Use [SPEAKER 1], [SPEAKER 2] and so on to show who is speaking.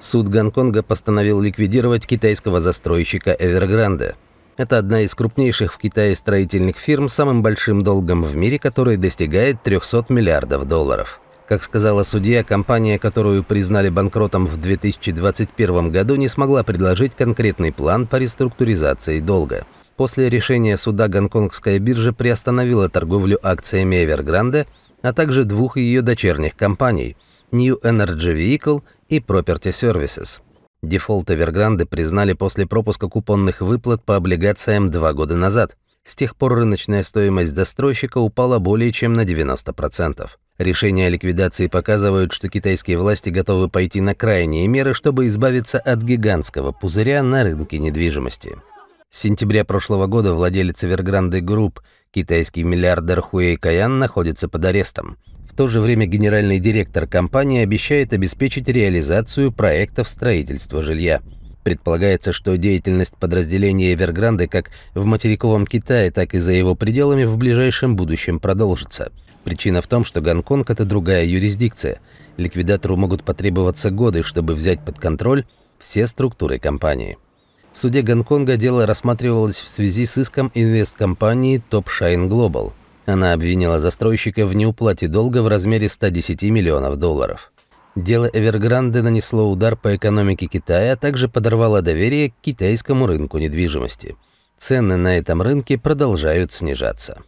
[SPEAKER 1] Суд Гонконга постановил ликвидировать китайского застройщика Evergrande. Это одна из крупнейших в Китае строительных фирм с самым большим долгом в мире, который достигает 300 миллиардов долларов. Как сказала судья, компания, которую признали банкротом в 2021 году, не смогла предложить конкретный план по реструктуризации долга. После решения суда гонконгская биржа приостановила торговлю акциями Evergrande, а также двух ее дочерних компаний – New Energy Vehicle и Property Services. Дефолт Evergrande признали после пропуска купонных выплат по облигациям два года назад. С тех пор рыночная стоимость застройщика упала более чем на 90%. Решения о ликвидации показывают, что китайские власти готовы пойти на крайние меры, чтобы избавиться от гигантского пузыря на рынке недвижимости. С сентября прошлого года владелец Evergrande Group, китайский миллиардер Хуэй Каян, находится под арестом. То же время генеральный директор компании обещает обеспечить реализацию проектов строительства жилья – Предполагается, что деятельность подразделения Evergrande как в материковом Китае, так и за его пределами в ближайшем будущем продолжится. Причина в том, что Гонконг – это другая юрисдикция. Ликвидатору могут потребоваться годы, чтобы взять под контроль все структуры компании. В суде Гонконга дело рассматривалось в связи с иском инвесткомпании Top Shine Global. Она обвинила застройщика в неуплате долга в размере 110 миллионов долларов. Дело Эвергранде нанесло удар по экономике Китая, а также подорвало доверие к китайскому рынку недвижимости. Цены на этом рынке продолжают снижаться.